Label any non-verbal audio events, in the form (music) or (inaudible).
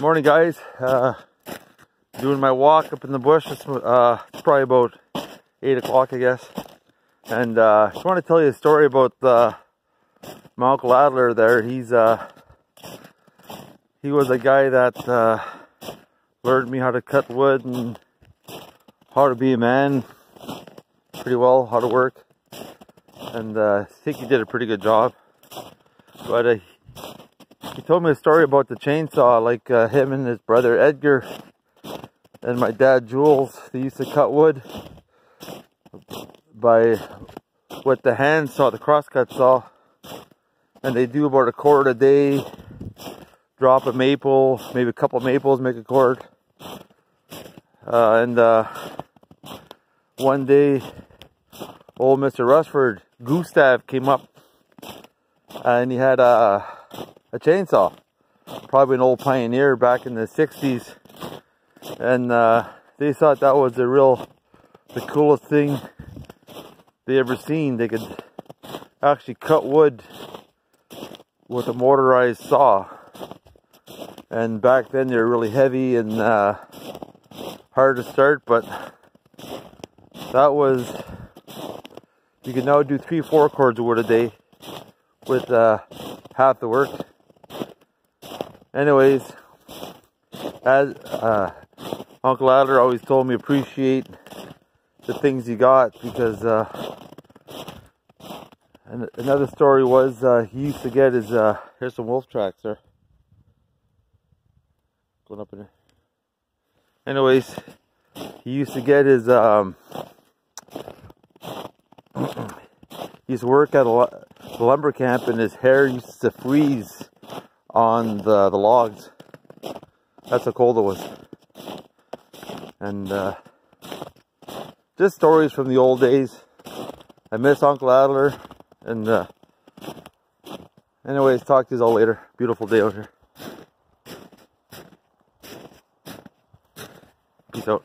Morning, guys. Uh, doing my walk up in the bush. It's, uh, it's probably about 8 o'clock, I guess. And uh, just want to tell you a story about uh, my Uncle Adelard there. He's uh, he was a guy that uh, learned me how to cut wood and how to be a man pretty well, how to work. And uh, I think he did a pretty good job. But uh, he told me a story about the chainsaw, like uh, him and his brother Edgar and my dad Jules. They used to cut wood by with the hand saw, the crosscut saw, and they do about a cord a day. Drop a maple, maybe a couple maples, make a cord. Uh, and uh, one day, old Mr. Rushford, Gustav, came up and he had a a chainsaw. Probably an old pioneer back in the 60s. And uh, they thought that was the real, the coolest thing they ever seen. They could actually cut wood with a motorized saw. And back then they were really heavy and uh, hard to start, but that was, you can now do three, four cords of wood a day with uh, half the work anyways, as uh, Uncle Adelard always told me appreciate the things you got because uh, and another story was uh, he used to get his uh, here's some wolf tracks there going up in there. Anyways, he used to get his um, (clears throat) he used to work at a lumber camp and his hair used to freeze on the, the logs. That's how cold it was. And uh, just stories from the old days. I miss Uncle Adelard. And uh, anyways, talk to you all later. Beautiful day out here. Peace out.